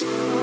Peace.